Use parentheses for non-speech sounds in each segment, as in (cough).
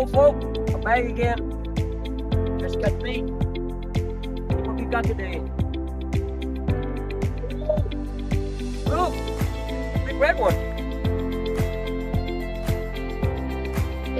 Hello, folks. I'm back again. Just got me. What we got today? Look, big red one.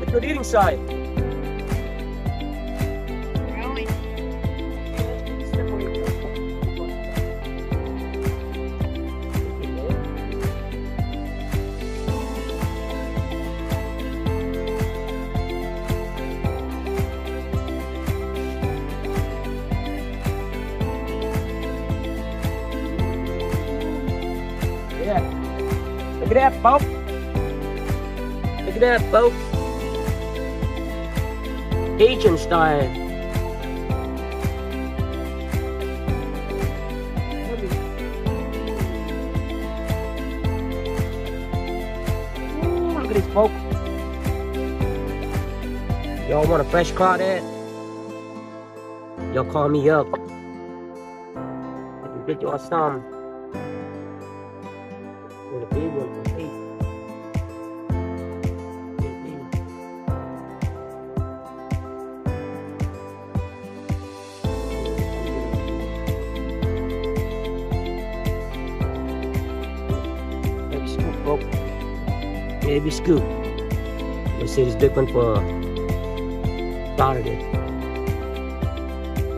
The good eating side. Look at that, folks. Look at that, folks. Cajun style. Ooh, look at this, folks. Y'all want a fresh crawdad? Y'all call me up. I can get y'all some. See this big one for Saturday.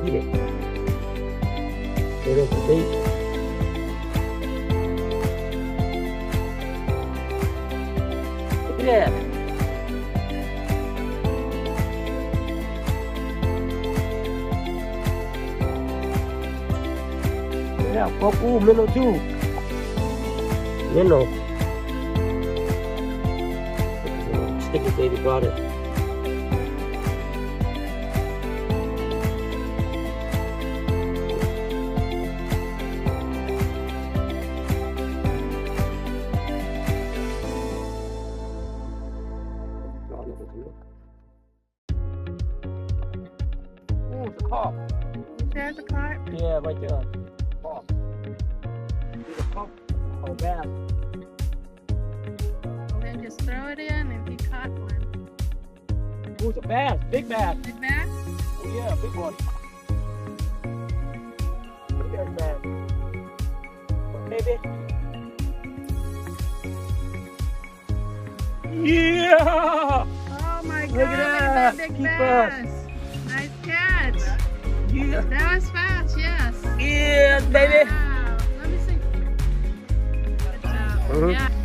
Eat it. Get it at that. Yeah, fuck, minnow too. Minnow. Sticky baby brought it. Baby. Yeah! Oh my god, Look at that. big Keep bass. Nice catch. Yeah! That was fast, yes. Yeah, baby! Wow. Let me see. Mhm. Yeah.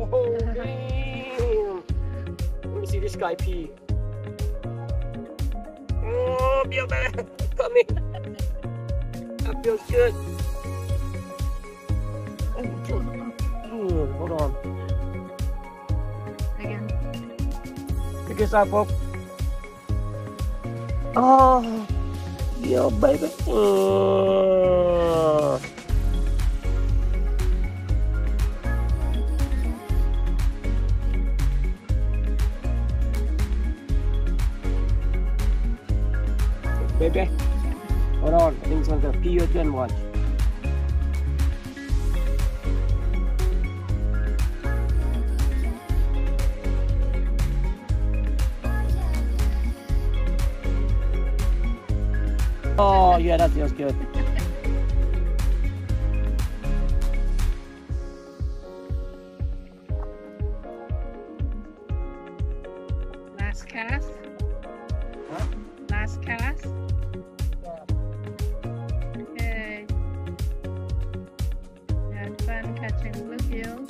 Oh damn. Let me see this guy pee. Oh, yeah, man. (laughs) Come in. That feels good. Hold on. Again. Check this out, folks. Oh, yeah, baby. Mm. Baby, hold on. I think someone's gonna pee you again. Watch. Oh, yeah, that feels good. Last cast. Huh? Last cast. Okay. Had fun catching bluegills.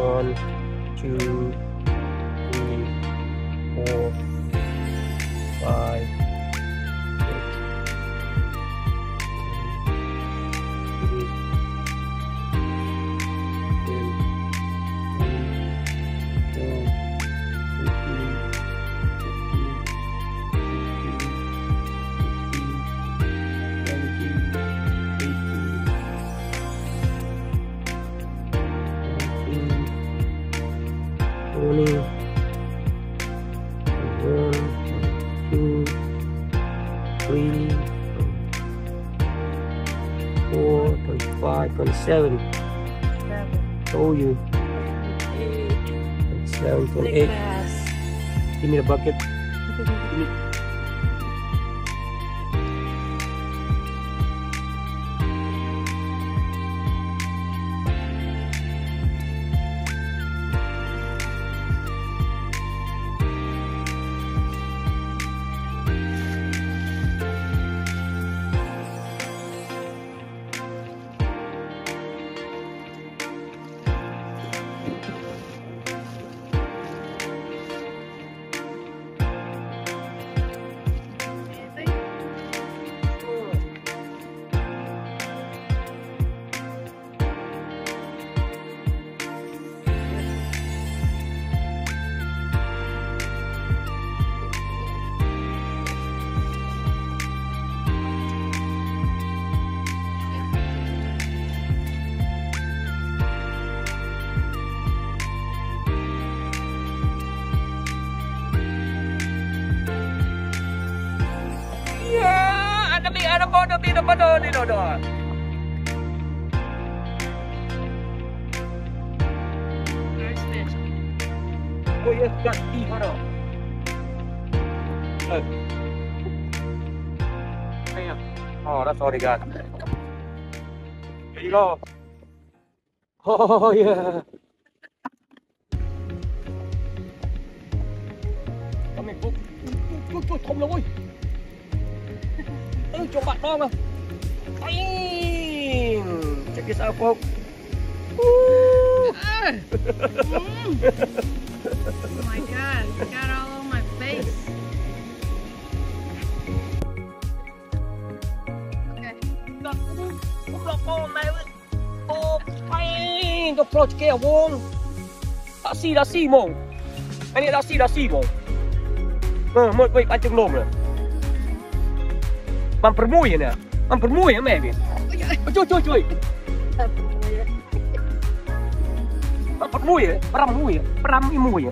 One, two, 27, 27. You. 27, 28. Give me the bucket. (laughs) nó bắt đầu đi đỏ đỏ Oh yes, got tea, hold on. Oh. Damn. Oh, that's all he got. Here you go. Oh yeah. Con mình phục, phục, phục, phục, thùng lắm ơi. Ừ, cho bạn to mà. Ayy! Check this out, folks. Woo! Ah. (laughs) oh my god, it got all on my face. Okay. Oh, pain! Don't approach care, Wong. That's it, that's it, mom. Anh ấy đã xì, đã xì, Wong. Ờ, một vậy, anh chừng lồm rồi. Bạn phải. Ma por muy, eh, maybe. Ojo, ojo, ojo. Ma por muy, para muy, para muy, muy.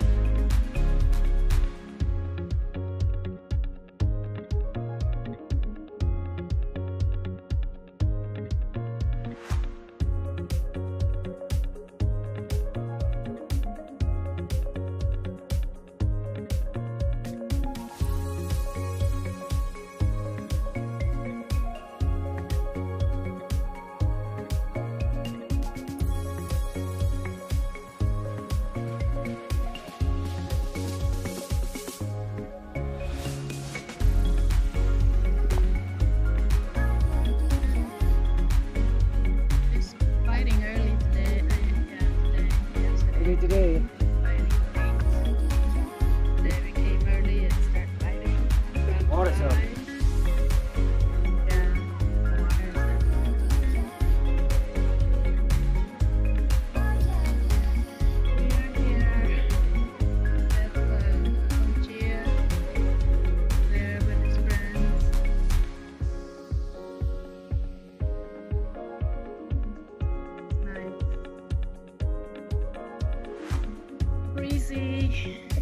Breezy.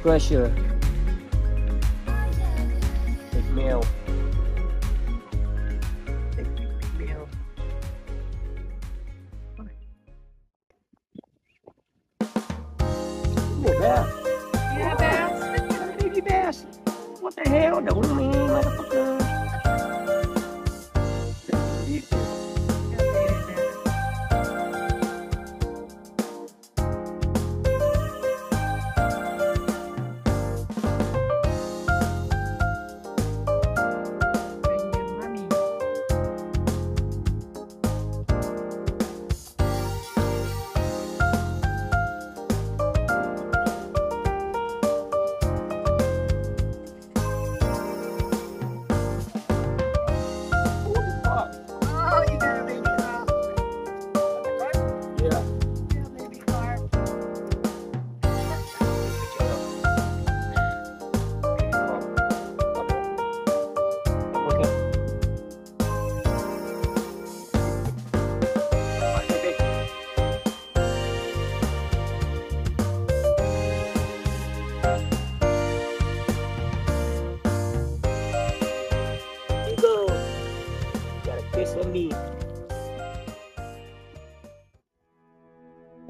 Pressure. Take meal. Take meal. Oh, bear. Yeah, Bass. Baby bass. What the hell? Don't me, motherfucker.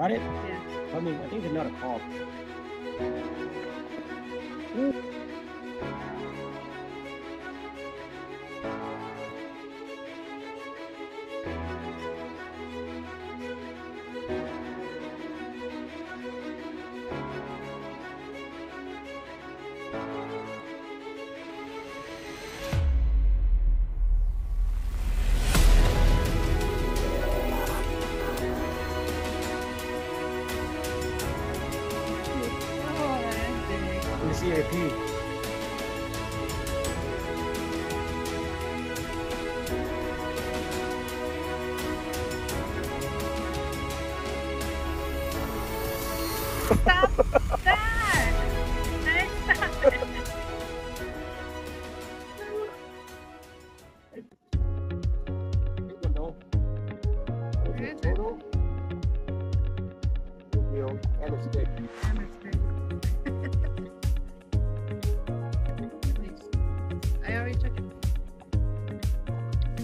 Got it? Yeah. I mean, I think it's not a call. Oh, CAP.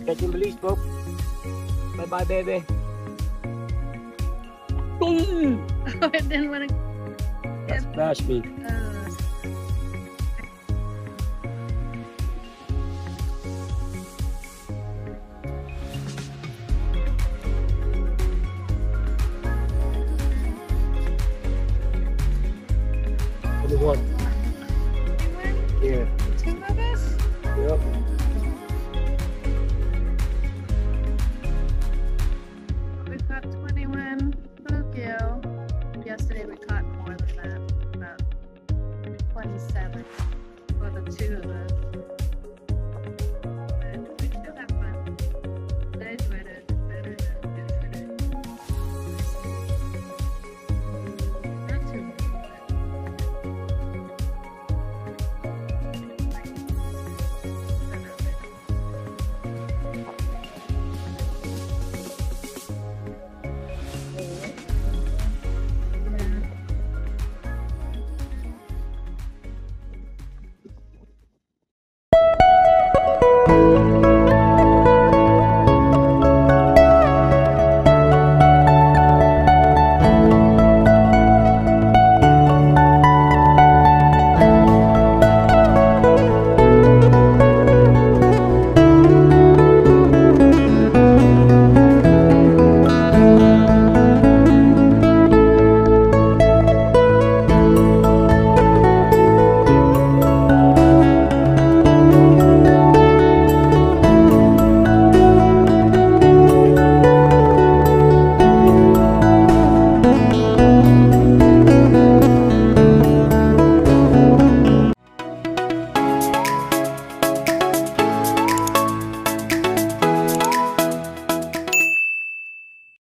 Catch and release, bro. Bye bye, baby. Oh, I didn't want to. That splash me. Uh, What? Yeah.